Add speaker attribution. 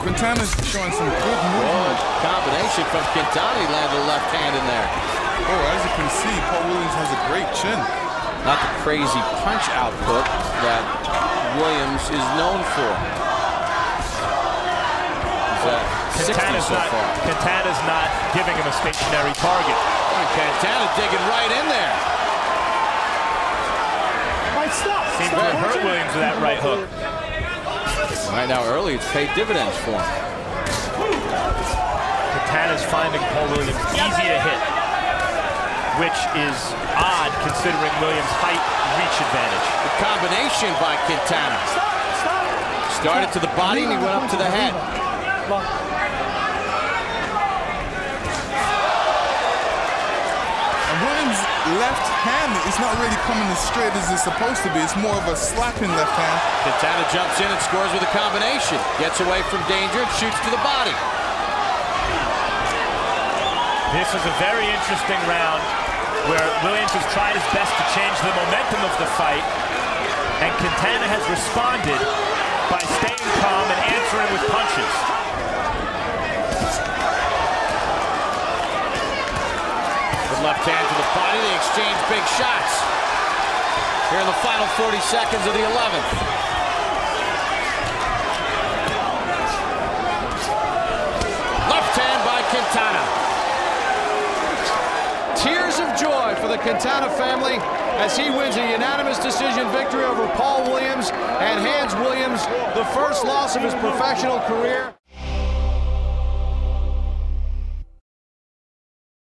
Speaker 1: Quintana's showing some good movement.
Speaker 2: combination from Quintana. He landed a left hand in there.
Speaker 1: Oh, as you can see, Paul Williams has a great chin.
Speaker 2: Not the crazy punch output that Williams is known for. He's at 60
Speaker 3: Quintana's
Speaker 2: so
Speaker 3: not,
Speaker 2: far.
Speaker 3: Quintana's not giving him a stationary target.
Speaker 2: Quintana digging right in there.
Speaker 3: Seemed to hurt Williams with that right hook.
Speaker 2: Right now, early, it's paid dividends for him.
Speaker 3: Quintana's finding Paul Williams easy to hit, which is odd considering Williams' height reach advantage.
Speaker 2: The combination by Quintana. Started to the body and he went up to the head.
Speaker 1: And Williams' left hand is not really coming as straight as it's supposed to be. It's more of a slapping left hand.
Speaker 2: Quintana jumps in and scores with a combination. Gets away from danger and shoots to the body.
Speaker 3: This is a very interesting round where Williams has tried his best to change the momentum of the fight, and Quintana has responded by staying calm and answering with punches.
Speaker 2: Left hand to the body, they exchange big shots. Here in the final 40 seconds of the 11th. Left hand by Quintana. Tears of joy for the Quintana family as he wins a unanimous decision victory over Paul Williams and hands Williams the first loss of his professional career.